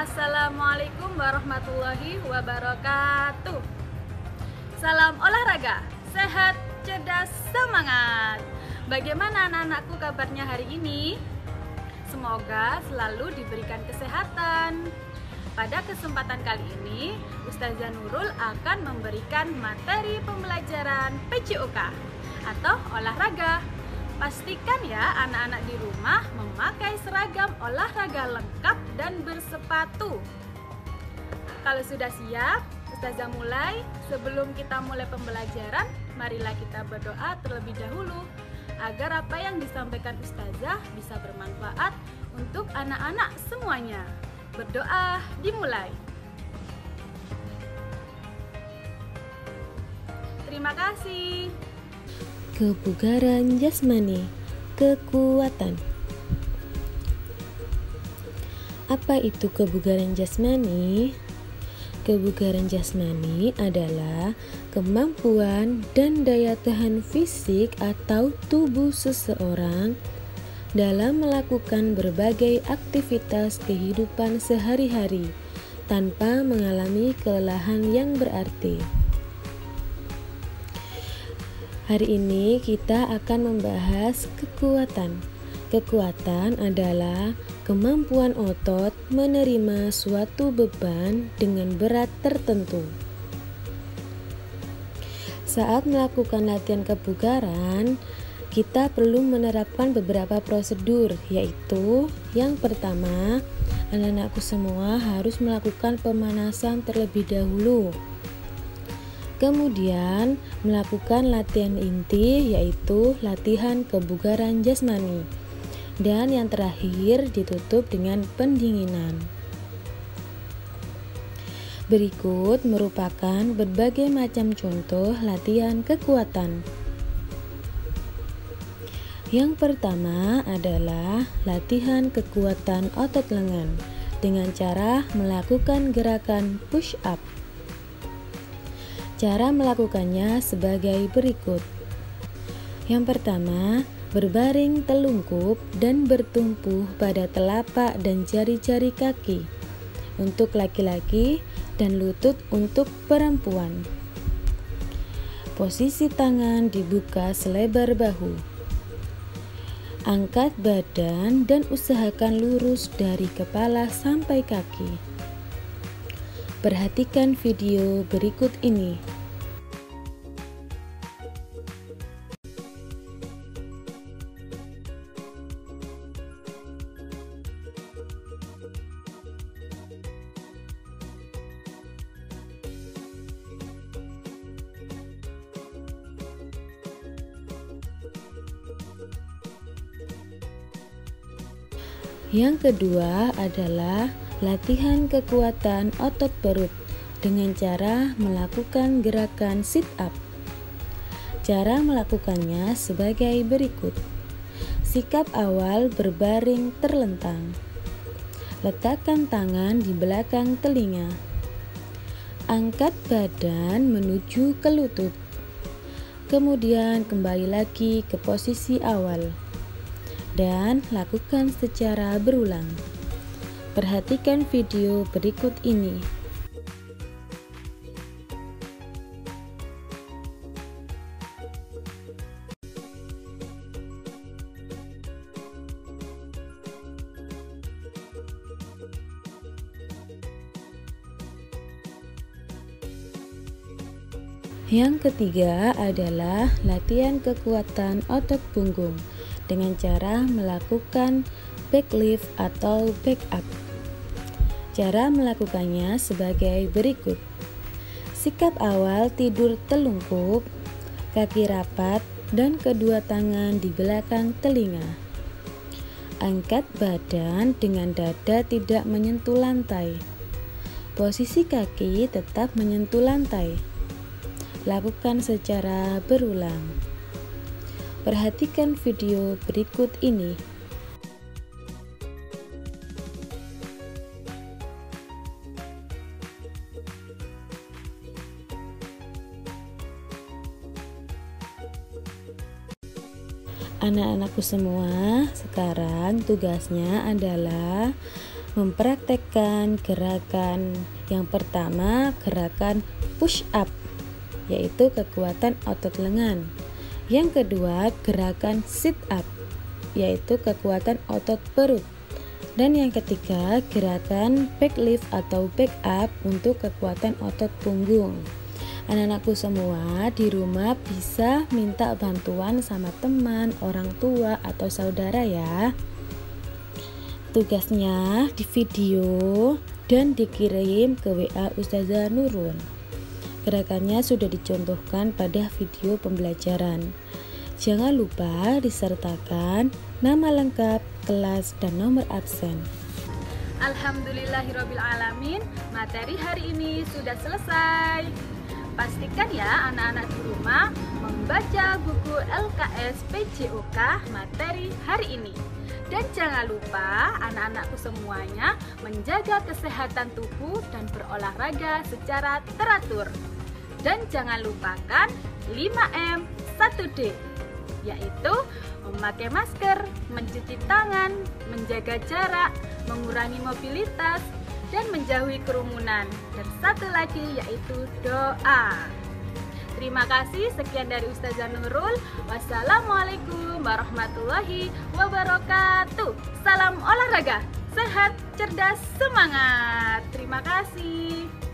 Assalamualaikum warahmatullahi wabarakatuh. Salam olahraga, sehat, cerdas, semangat. Bagaimana anak-anakku kabarnya hari ini? Semoga selalu diberikan kesehatan. Pada kesempatan kali ini, Ustazah Nurul akan memberikan materi pembelajaran PCOK atau olahraga Pastikan ya anak-anak di rumah memakai seragam olahraga lengkap dan bersepatu. Kalau sudah siap, Ustazah mulai. Sebelum kita mulai pembelajaran, marilah kita berdoa terlebih dahulu agar apa yang disampaikan Ustazah bisa bermanfaat untuk anak-anak semuanya. Berdoa dimulai. Terima kasih kebugaran jasmani, kekuatan. Apa itu kebugaran jasmani? Kebugaran jasmani adalah kemampuan dan daya tahan fisik atau tubuh seseorang dalam melakukan berbagai aktivitas kehidupan sehari-hari tanpa mengalami kelelahan yang berarti. Hari ini kita akan membahas kekuatan. Kekuatan adalah kemampuan otot menerima suatu beban dengan berat tertentu. Saat melakukan latihan kebugaran, kita perlu menerapkan beberapa prosedur, yaitu yang pertama, anak-anakku semua harus melakukan pemanasan terlebih dahulu. Kemudian melakukan latihan inti yaitu latihan kebugaran jasmani. Dan yang terakhir ditutup dengan pendinginan. Berikut merupakan berbagai macam contoh latihan kekuatan. Yang pertama adalah latihan kekuatan otot lengan dengan cara melakukan gerakan push up. Cara melakukannya sebagai berikut. Yang pertama, berbaring telungkup dan bertumpu pada telapak dan jari-jari kaki untuk laki-laki dan lutut untuk perempuan. Posisi tangan dibuka selebar bahu. Angkat badan dan usahakan lurus dari kepala sampai kaki. Perhatikan video berikut ini. Yang kedua adalah Latihan kekuatan otot perut dengan cara melakukan gerakan sit up. Cara melakukannya sebagai berikut. Sikap awal berbaring terlentang. Letakkan tangan di belakang telinga. Angkat badan menuju ke lutut. Kemudian kembali lagi ke posisi awal. Dan lakukan secara berulang. Perhatikan video berikut ini. Yang ketiga adalah latihan kekuatan otot punggung dengan cara melakukan back lift atau back up. Cara melakukannya sebagai berikut. Sikap awal tidur telungkup, kaki rapat, dan kedua tangan di belakang telinga. Angkat badan dengan dada tidak menyentuh lantai. Posisi kaki tetap menyentuh lantai. Lakukan secara berulang. Perhatikan video berikut ini. Anak-anakku semua, sekarang tugasnya adalah mempraktekkan gerakan yang pertama gerakan push up yaitu kekuatan otot lengan. Yang kedua gerakan sit up yaitu kekuatan otot perut. Dan yang ketiga gerakan back lift atau back up untuk kekuatan otot punggung. Anak-anakku semua di rumah bisa minta bantuan sama teman, orang tua, atau saudara ya. Tugasnya di video dan dikirim ke WA Ustazah Nurul. Gerakannya sudah dicontohkan pada video pembelajaran. Jangan lupa disertakan nama lengkap, kelas, dan nomor absen. Alhamdulillahirrohmanirrohim Materi hari ini sudah selesai Pastikan ya anak-anak di rumah membaca buku LKS PJOK materi hari ini. Dan jangan lupa anak-anakku semuanya menjaga kesehatan tubuh dan berolahraga secara teratur. Dan jangan lupakan 5M 1D yaitu memakai masker, mencuci tangan, menjaga jarak, mengurangi mobilitas, dan menjauhi kerumunan. Dan satu lagi yaitu doa. Terima kasih, sekian dari Ustazah Nurul. Wassalamualaikum warahmatullahi wabarakatuh. Salam olahraga, sehat, cerdas, semangat. Terima kasih.